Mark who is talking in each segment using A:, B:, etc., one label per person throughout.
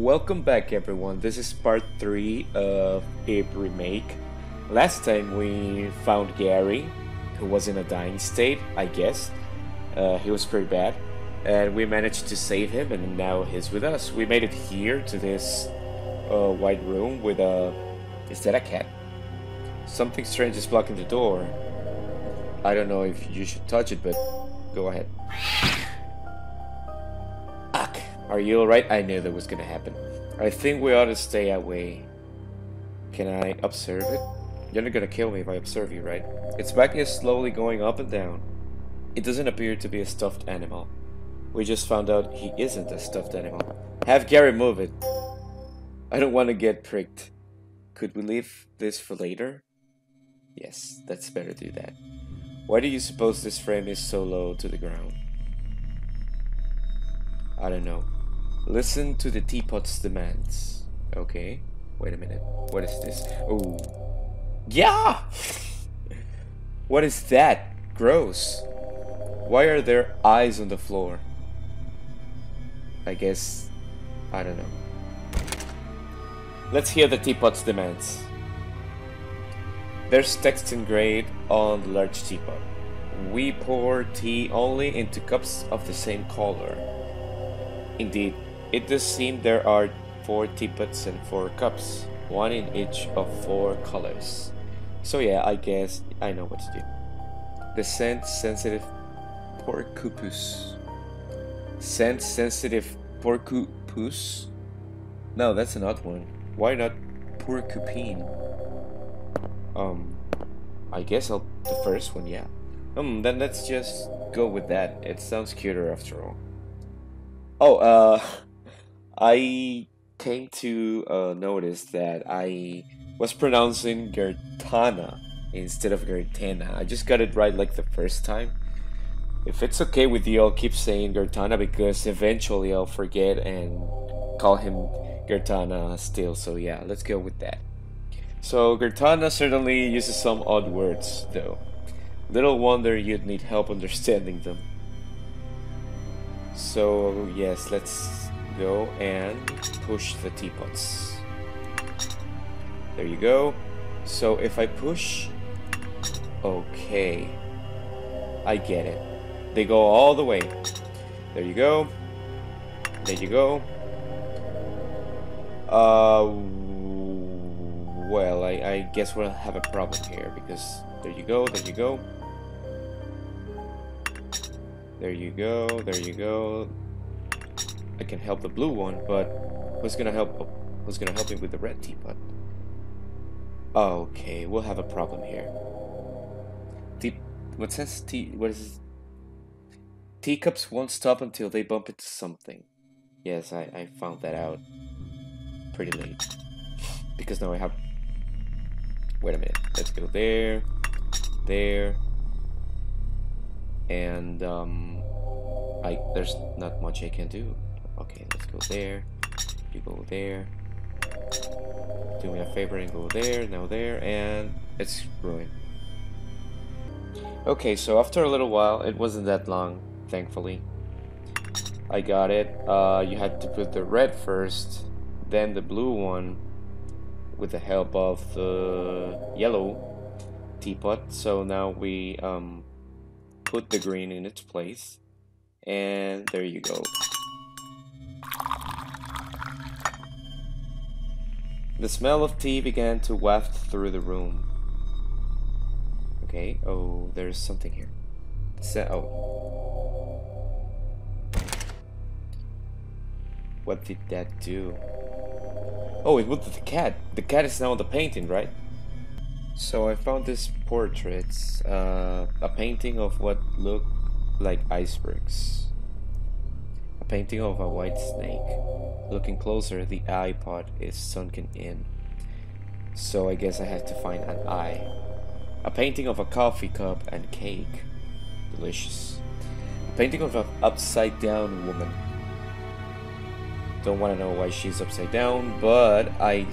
A: Welcome back everyone, this is part 3 of Ib Remake. Last time we found Gary, who was in a dying state, I guess. Uh, he was pretty bad. And we managed to save him and now he's with us. We made it here to this uh, white room with a... Is that a cat? Something strange is blocking the door. I don't know if you should touch it, but go ahead. Are you alright? I knew that was gonna happen. I think we ought to stay away. Can I observe it? You're not gonna kill me if I observe you, right? Its back is slowly going up and down. It doesn't appear to be a stuffed animal. We just found out he isn't a stuffed animal. Have Gary move it. I don't want to get pricked. Could we leave this for later? Yes, that's better do that. Why do you suppose this frame is so low to the ground? I don't know. Listen to the teapot's demands. Okay. Wait a minute. What is this? Oh. Yeah! what is that? Gross. Why are there eyes on the floor? I guess... I don't know. Let's hear the teapot's demands. There's text engraved on the large teapot. We pour tea only into cups of the same color. Indeed, it does seem there are four teapots and four cups, one in each of four colors. So yeah, I guess I know what to do. The scent sensitive porcupus. Scent sensitive porcupus? No, that's an odd one. Why not porcupine? Um, I guess I'll the first one, yeah. Um, then let's just go with that. It sounds cuter after all. Oh, uh, I came to uh, notice that I was pronouncing Guertena instead of Guertena. I just got it right like the first time. If it's okay with you, I'll keep saying Guertena because eventually I'll forget and call him Guertena still. So yeah, let's go with that. So Guertena certainly uses some odd words, though. Little wonder you'd need help understanding them. So yes, let's go and push the teapots. There you go. So if I push... Okay. I get it. They go all the way. There you go. There you go. Uh well, I, I guess we'll have a problem here because there you go, there you go. There you go, there you go. I can help the blue one, but who's gonna help who's gonna help me with the red teapot? Okay, we'll have a problem here. Tea what says tea what is this? Teacups won't stop until they bump into something. Yes, I, I found that out pretty late. Because now I have Wait a minute. Let's go there, there, and um, I there's not much I can do. Okay, let's go there. You go there. Do me a favor and go there, now there, and it's ruined. Okay, so after a little while, it wasn't that long, thankfully. I got it. Uh, you had to put the red first, then the blue one, with the help of the yellow teapot. So now we um, put the green in its place. And there you go. The smell of tea began to waft through the room. Okay, oh, there's something here. So, oh. What did that do? Oh, it was the cat. The cat is now the painting, right? So I found this portrait, uh, a painting of what looked like icebergs. Painting of a white snake. Looking closer, the eye pot is sunken in. So I guess I have to find an eye. A painting of a coffee cup and cake. Delicious. A painting of an upside down woman. Don't want to know why she's upside down, but I...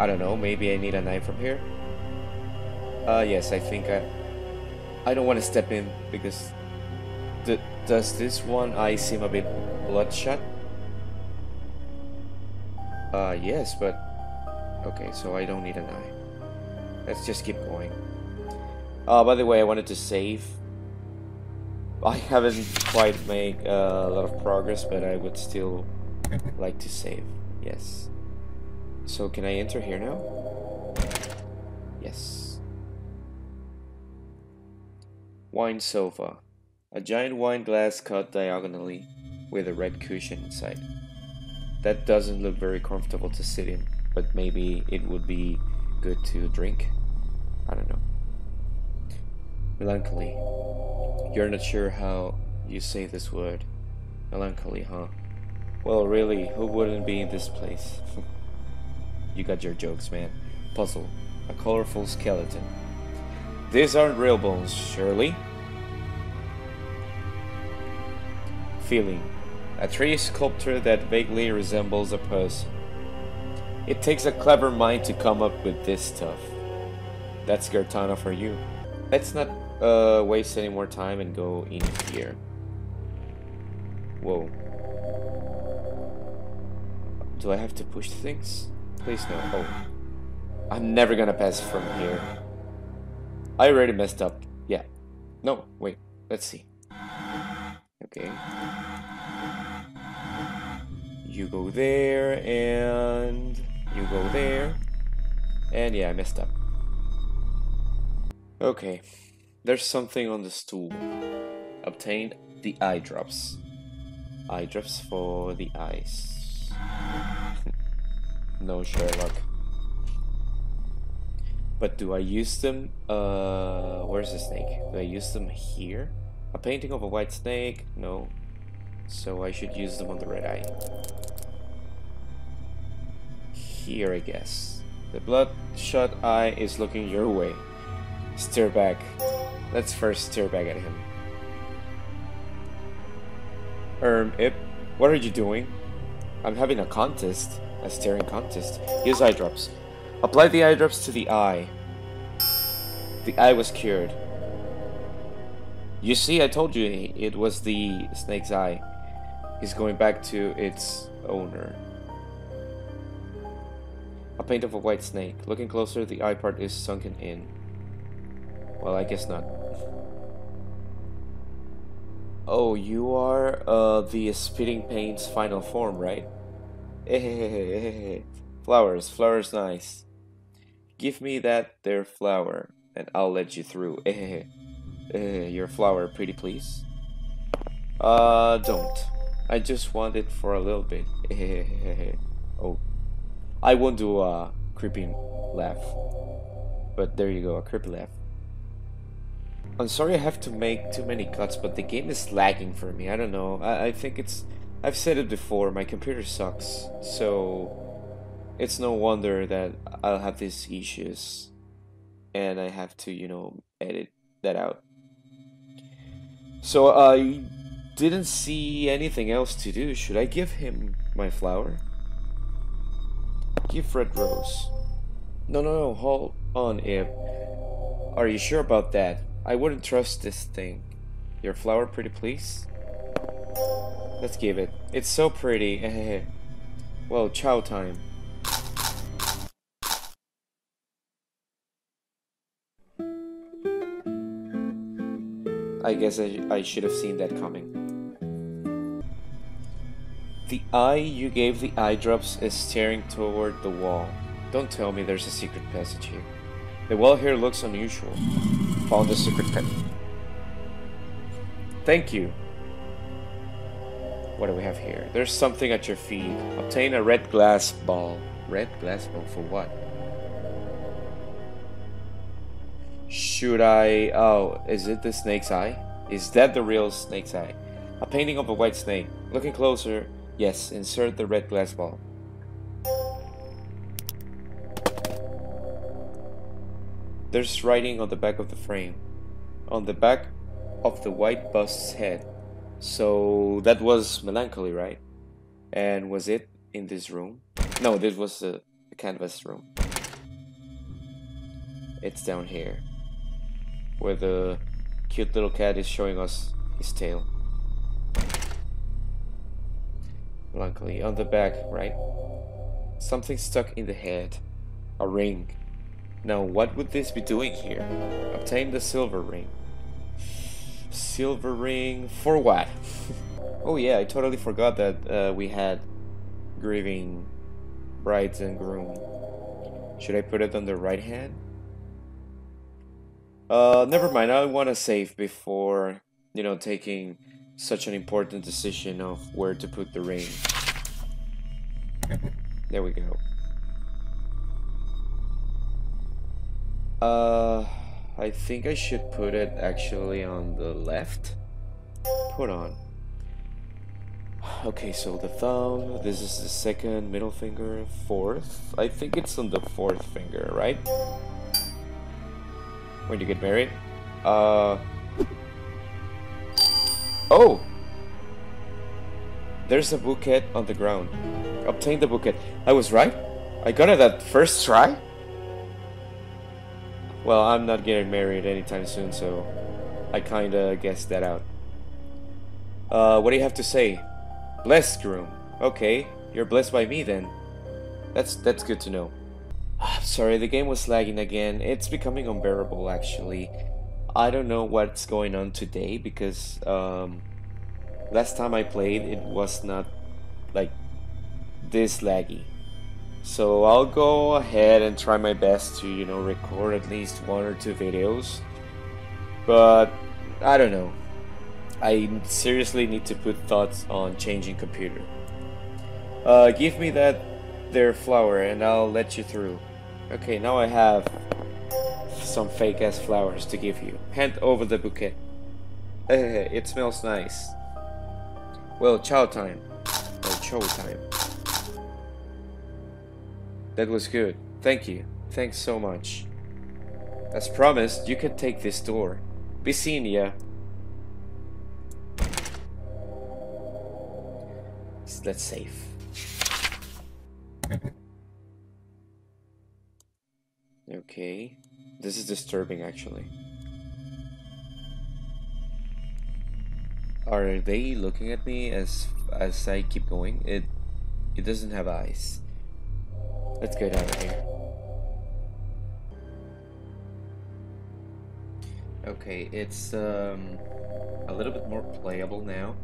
A: I don't know, maybe I need a knife from here? Uh, yes, I think I... I don't want to step in, because... Does this one eye seem a bit bloodshot? Uh, yes, but... Okay, so I don't need an eye. Let's just keep going. Uh, by the way, I wanted to save. I haven't quite made uh, a lot of progress, but I would still like to save. Yes. So can I enter here now? Yes. Wine sofa. A giant wine glass cut diagonally with a red cushion inside. That doesn't look very comfortable to sit in, but maybe it would be good to drink. I don't know. Melancholy. You're not sure how you say this word. Melancholy, huh? Well, really, who wouldn't be in this place? you got your jokes, man. Puzzle. A colorful skeleton. These aren't real bones, surely? Feeling. A tree sculpture that vaguely resembles a person. It takes a clever mind to come up with this stuff. That's Guertena for you. Let's not uh, waste any more time and go in here. Whoa. Do I have to push things? Please no. Oh. I'm never gonna pass from here. I already messed up. Yeah. No, wait. Let's see. Okay. You go there, and you go there. And yeah, I messed up. Okay. There's something on the stool. Obtain the eye drops. Eye drops for the eyes. no Sherlock. But do I use them? Uh, where's the snake? Do I use them here? A painting of a white snake? No. So I should use them on the red eye. Here, I guess. The bloodshot eye is looking your way. Stare back. Let's first stare back at him. Erm, Ib, what are you doing? I'm having a contest. A staring contest. Use eye drops. Apply the eye drops to the eye. The eye was cured. You see, I told you it was the snake's eye. He's going back to its owner. A paint of a white snake. Looking closer, the eye part is sunken in. Well, I guess not. Oh, you are uh, the spitting paint's final form, right? flowers, flowers nice. Give me that there flower, and I'll let you through. your flower, pretty please. Uh, don't. I just want it for a little bit. oh, I won't do a creeping laugh. But there you go, a creepy laugh. I'm sorry I have to make too many cuts, but the game is lagging for me. I don't know. I, I think it's... I've said it before, my computer sucks. So... It's no wonder that I'll have these issues. And I have to, you know, edit that out. So uh, I didn't see anything else to do. Should I give him my flower? Give Red Rose. No, no, no, hold on, Ib. Are you sure about that? I wouldn't trust this thing. Your flower pretty, please? Let's give it. It's so pretty. well, chow time. I guess I, I should have seen that coming. The eye you gave the eye drops is staring toward the wall. Don't tell me there's a secret passage here. The wall here looks unusual. Found a secret pet. Thank you. What do we have here? There's something at your feet. Obtain a red glass ball. Red glass ball for what? Should I... Oh, is it the snake's eye? Is that the real snake's eye? A painting of a white snake. Looking closer, yes, insert the red glass ball. There's writing on the back of the frame. On the back of the white bust's head. So that was melancholy, right? And was it in this room? No, this was the canvas room. It's down here. Where the cute little cat is showing us his tail. Melancholy on the back, right? Something stuck in the head. A ring. Now, what would this be doing here? Obtain the silver ring. Silver ring for what? oh yeah, I totally forgot that uh, we had grieving brides and groom. Should I put it on the right hand? Uh, never mind. I want to save before, you know, taking such an important decision of where to put the ring. There we go. Uh, I think I should put it actually on the left. Put on. Okay, so the thumb, this is the second, middle finger, fourth. I think it's on the fourth finger, right? When you get married? Uh... Oh! There's a bouquet on the ground. Obtain the bouquet. I was right? I got it at first try? Well, I'm not getting married anytime soon, so I kinda guessed that out. Uh, what do you have to say? Blessed groom. Okay, you're blessed by me then. That's that's good to know. Sorry, the game was lagging again. It's becoming unbearable actually. I don't know what's going on today because um, last time I played it was not like this laggy. So I'll go ahead and try my best to, you know, record at least one or two videos. But I don't know. I seriously need to put thoughts on changing computer. Uh, give me that there flower and I'll let you through. Okay, now I have some fake ass flowers to give you. Hand over the bouquet. It smells nice. Well, chow time. Or chow time. That was good. Thank you. Thanks so much. As promised, you can take this door. Be seen, ya. Let's save. Okay. This is disturbing, actually. Are they looking at me as as I keep going? It it doesn't have eyes. Let's get out of here. Okay, it's um, a little bit more playable now.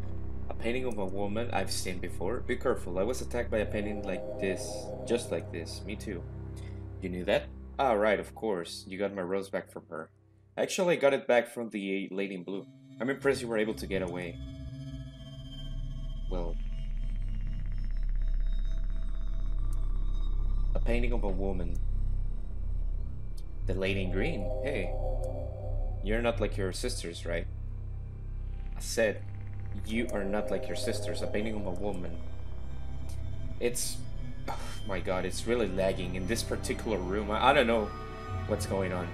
A: A painting of a woman I've seen before. Be careful, I was attacked by a painting like this. Just like this. Me too. You knew that? Ah, right, of course. You got my rose back from her. Actually, I got it back from the lady in blue. I'm impressed you were able to get away. Well, A painting of a woman. The lady in green. Hey. You're not like your sisters, right? I said, you are not like your sisters. A painting of a woman. It's... Oh my god, it's really lagging in this particular room. I, I don't know what's going on.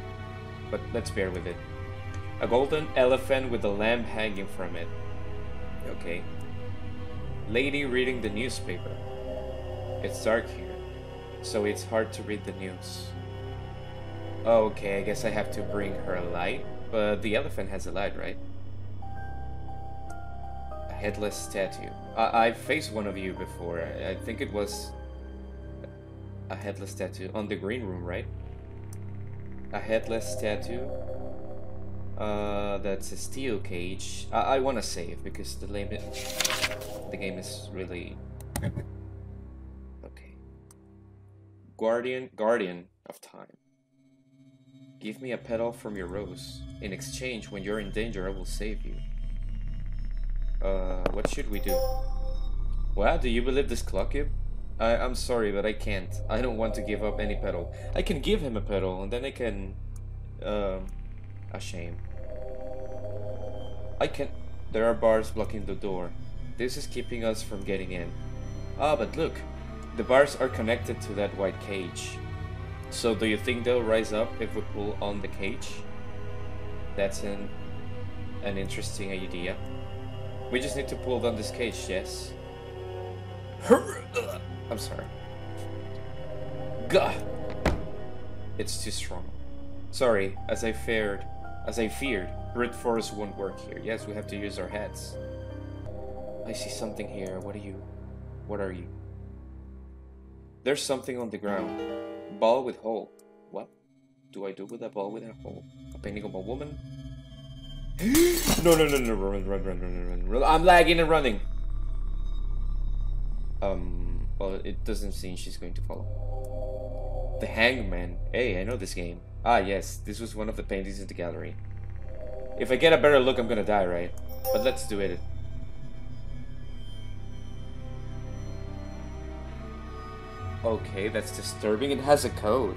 A: But let's bear with it. A golden elephant with a lamb hanging from it. Okay. Lady reading the newspaper. It's dark here so it's hard to read the news. Okay, I guess I have to bring her a light, but the elephant has a light, right? Headless statue. I, I faced one of you before. I, I think it was a headless statue on the green room, right? A headless statue. Uh, that's a steel cage. I, I want to save because the limit, the game is really okay. Guardian, guardian of time. Give me a petal from your rose. In exchange, when you're in danger, I will save you. Uh, what should we do? Wow, do you believe this clock cube? I, I'm sorry, but I can't. I don't want to give up any pedal. I can give him a pedal, and then I can... Um, a shame. I can... There are bars blocking the door. This is keeping us from getting in. Ah, but look, the bars are connected to that white cage. So do you think they'll rise up if we pull on the cage? That's an, an interesting idea. We just need to pull down this cage, yes? I'm sorry. Gah! It's too strong. Sorry, as I feared, as I feared, brute force won't work here. Yes, we have to use our heads. I see something here. What are you? What are you? There's something on the ground. Ball with hole. What do I do with a ball with a hole? A painting of a woman? no, no, no, no, run, run, run, run, run, run. I'm lagging and running. Um, well, it doesn't seem she's going to follow. The Hangman. Hey, I know this game. Ah, yes, this was one of the paintings in the gallery. If I get a better look, I'm gonna die, right? But let's do it. Okay, that's disturbing. It has a code.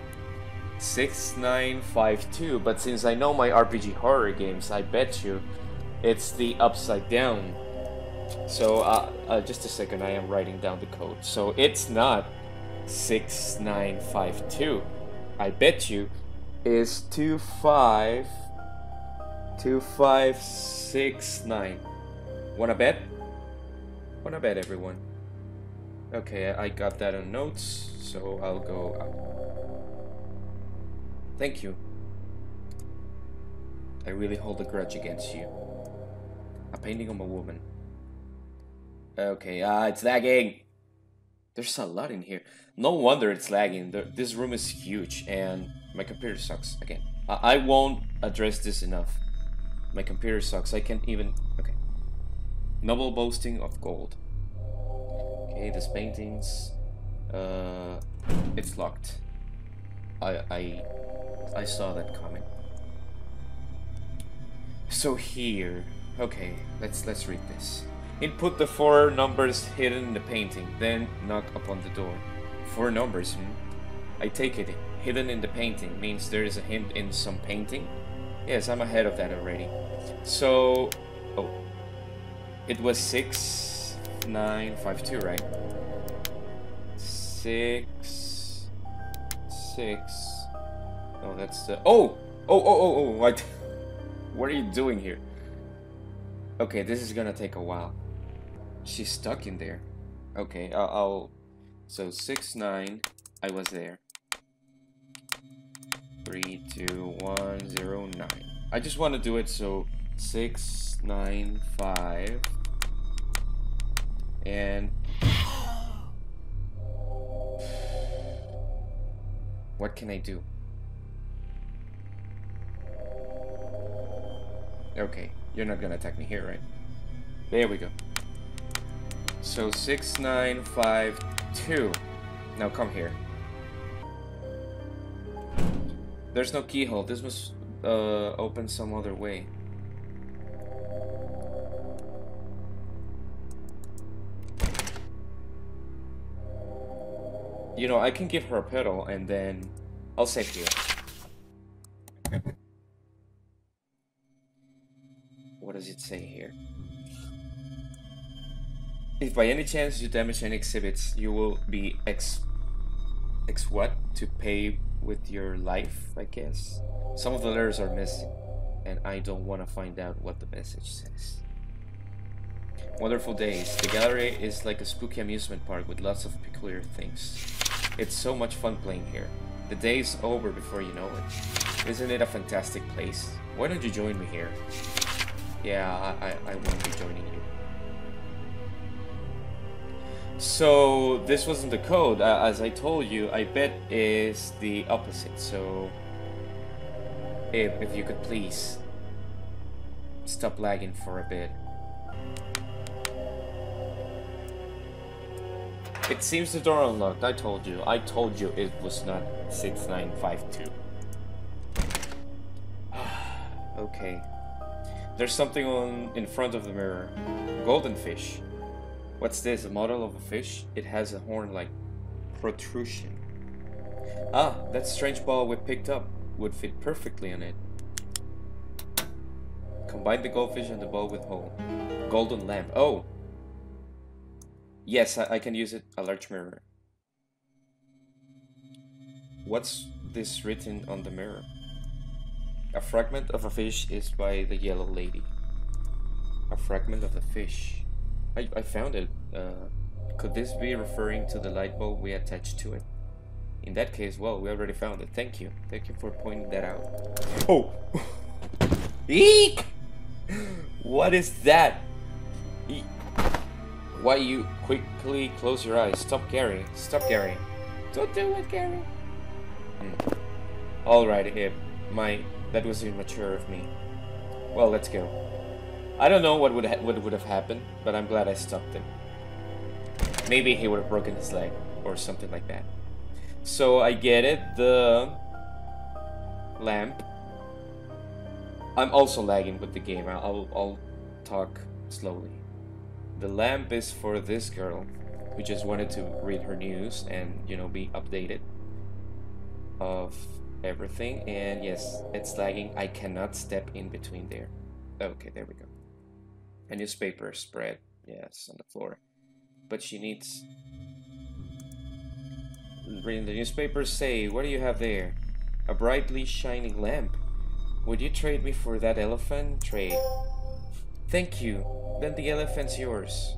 A: 6952, but since I know my RPG horror games, I bet you it's the upside down. So, uh, uh, just a second, I am writing down the code. So, it's not 6952. I bet you is 25 2569. Wanna bet? Wanna bet, everyone? Okay, I got that on notes, so I'll go. Thank you. I really hold a grudge against you. A painting of a woman. Okay, ah, uh, it's lagging. There's a lot in here. No wonder it's lagging. This room is huge and my computer sucks again. I won't address this enough. My computer sucks. I can't even... Okay. Noble boasting of gold. Okay, this paintings. Uh, it's locked. I I I saw that comment. So here, okay, let's let's read this. Input the four numbers hidden in the painting, then knock upon the door. Four numbers, hmm? I take it, hidden in the painting means there is a hint in some painting? Yes, I'm ahead of that already. So, oh, it was 6952, right? 6, 6, Oh, that's... the oh! Oh, oh, oh, oh, what? what are you doing here? Okay, this is gonna take a while. She's stuck in there. Okay, I'll... I'll so, 6-9, I was there. 3, 2, 1, 0, 9. I just want to do it so 6, 9, 5. And... What can I do? Okay, you're not gonna attack me here, right? There we go. So six, nine, five, two. Now come here. There's no keyhole. This must uh, open some other way. You know, I can give her a pedal and then I'll save you. Does it say here? If by any chance you damage any exhibits, you will be ex... ex what? To pay with your life, I guess? Some of the letters are missing, and I don't want to find out what the message says. Wonderful days. The gallery is like a spooky amusement park with lots of peculiar things. It's so much fun playing here. The day is over before you know it. Isn't it a fantastic place? Why don't you join me here? Yeah, I, I won't be joining you. So, this wasn't the code. Uh, as I told you, I bet is the opposite. So, if, if you could please stop lagging for a bit. It seems the door unlocked. I told you. I told you it was not 6952. okay. There's something on in front of the mirror. Golden fish. What's this? A model of a fish? It has a horn-like protrusion. Ah, that strange ball we picked up would fit perfectly on it. Combine the goldfish and the ball with hole. Golden lamp. Oh, Yes, I, I can use it, a large mirror. What's this written on the mirror? A fragment of a fish is by the yellow lady. A fragment of a fish. I, I found it. Uh, could this be referring to the light bulb we attached to it? In that case, well, we already found it. Thank you. Thank you for pointing that out. Oh! Eek! What is that? Why you quickly close your eyes? Stop carrying. Stop carrying. Don't do it, Gary. Mm. All right, Ib. My that was immature of me. Well, let's go. I don't know what would what would have happened, but I'm glad I stopped him. Maybe he would have broken his leg or something like that. So I get it. The lamp. I'm also lagging with the game. I'll I'll talk slowly. The lamp is for this girl who just wanted to read her news and you know be updated of everything and yes it's lagging. I cannot step in between there. Okay there we go. A newspaper spread yes on the floor. But she needs reading the newspaper say what do you have there? A brightly shining lamp. Would you trade me for that elephant? Trade. Thank you. Then the elephant's yours.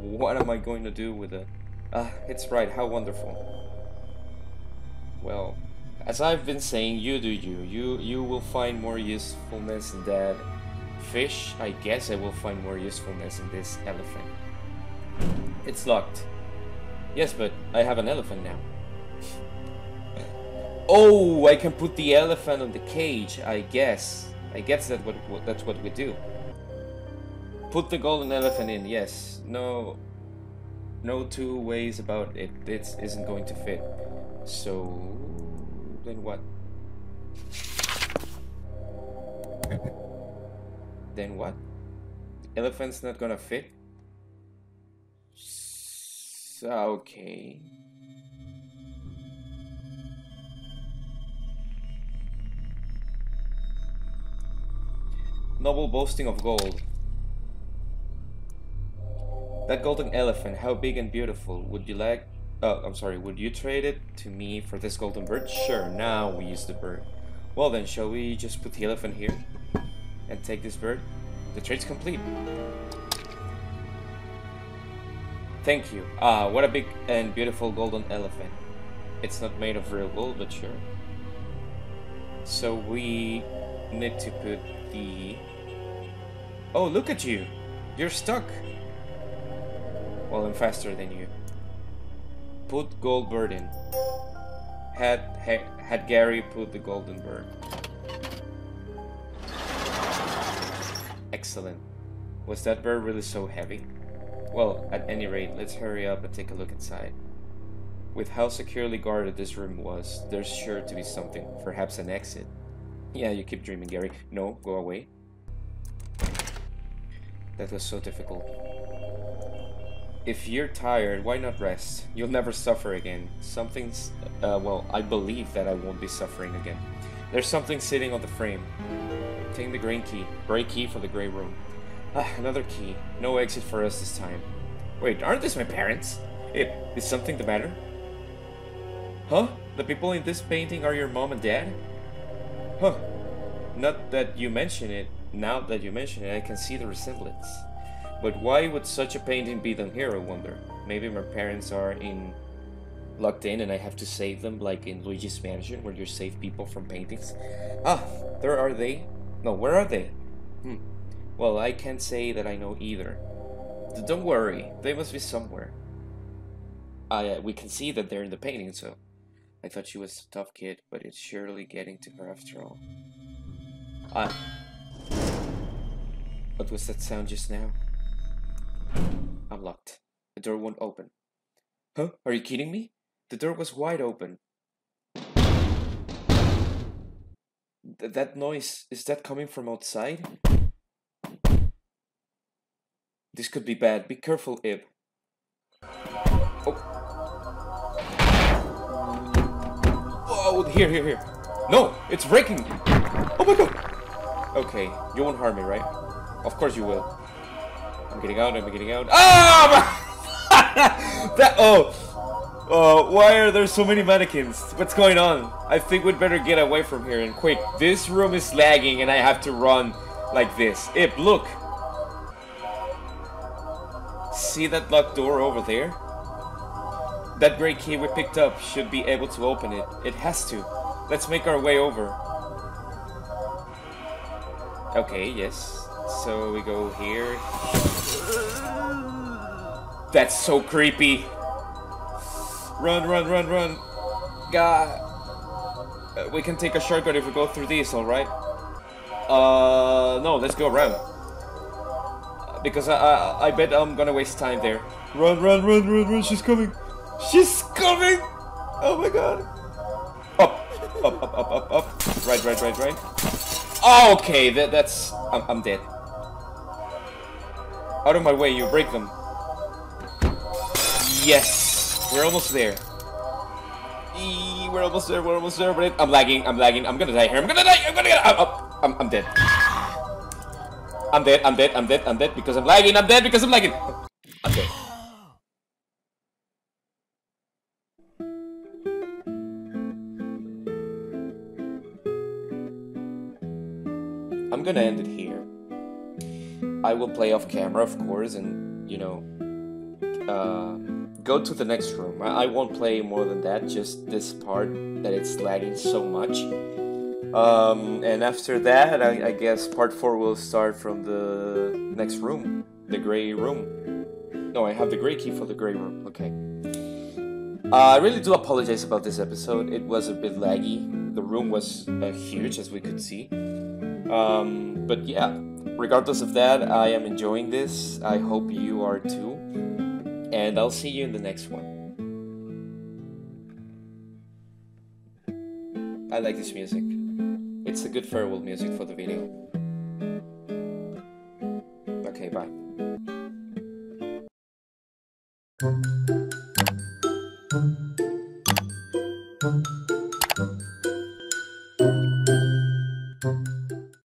A: What am I going to do with it? Ah, it's right, how wonderful. Well, as I've been saying, you do you. You you will find more usefulness in that fish. I guess I will find more usefulness in this elephant. It's locked. Yes, but I have an elephant now. oh, I can put the elephant on the cage, I guess. I guess that what, what that's what we do. Put the golden elephant in, yes. No, no two ways about it. It isn't going to fit. So then what? then what? Elephant's not gonna fit? So, okay. Noble boasting of gold. That golden elephant, how big and beautiful. Would you like... Oh, I'm sorry, would you trade it to me for this golden bird? Sure, now we use the bird. Well then, shall we just put the elephant here? And take this bird? The trade's complete. Thank you. Ah, what a big and beautiful golden elephant. It's not made of real gold, but sure. So we need to put the... Oh, look at you! You're stuck! Well, I'm faster than you. Put gold bird in. Had, had, had Gary put the golden bird. Excellent. Was that bird really so heavy? Well, at any rate, let's hurry up and take a look inside. With how securely guarded this room was, there's sure to be something, perhaps an exit. Yeah, you keep dreaming, Gary. No, go away. That was so difficult. If you're tired, why not rest? You'll never suffer again. Something's... Uh, well, I believe that I won't be suffering again. There's something sitting on the frame. Take the green key. Gray key for the gray room. Ah, another key. No exit for us this time. Wait, aren't these my parents? It, is something the matter? Huh? The people in this painting are your mom and dad? Huh. Not that you mention it. Now that you mention it, I can see the resemblance. But why would such a painting be done here, I wonder? Maybe my parents are in locked in and I have to save them like in Luigi's Mansion where you save people from paintings. Ah, there are they? No, where are they? Hmm. Well, I can't say that I know either. Don't worry, they must be somewhere. I, uh, we can see that they're in the painting, so... I thought she was a tough kid, but it's surely getting to her after all. Ah. What was that sound just now? I'm locked. The door won't open. Huh? Are you kidding me? The door was wide open. Th that noise, is that coming from outside? This could be bad. Be careful, Ib. Oh. Oh, here, here, here. No, it's breaking. Oh my god. Okay, you won't harm me, right? Of course you will. I'm getting out, I'm getting out. Oh! that, oh! Oh, why are there so many mannequins? What's going on? I think we'd better get away from here and quick. This room is lagging and I have to run like this. Ib, look! See that locked door over there? That gray key we picked up should be able to open it. It has to. Let's make our way over. Okay, yes. So we go here. That's so creepy. Run, run, run, run. God. Uh, we can take a shortcut if we go through these, alright? Uh, no, let's go around. Because I, I, I bet I'm gonna waste time there. Run, run, run, run, run, she's coming. She's coming! Oh my god. Up, up, up, up, up, up. Right, right, right, right. Okay, that, that's... I'm, I'm dead. Out of my way, you break them. Yes! We're almost there. We're almost there, we're almost there, but I'm lagging, I'm lagging, I'm gonna die here, I'm gonna die, I'm gonna get I'm, I'm, I'm dead. I'm dead, I'm dead, I'm dead, I'm dead because I'm lagging, I'm dead because I'm lagging. I will play off camera, of course, and, you know, uh, go to the next room. I, I won't play more than that, just this part that it's lagging so much. Um, and after that, I, I guess part 4 will start from the next room, the gray room. No, I have the gray key for the gray room, okay. Uh, I really do apologize about this episode. It was a bit laggy. The room was uh, huge, as we could see. Um, but yeah, regardless of that, I am enjoying this. I hope you are too. And I'll see you in the next one. I like this music. It's a good farewell music for the video. Okay, bye.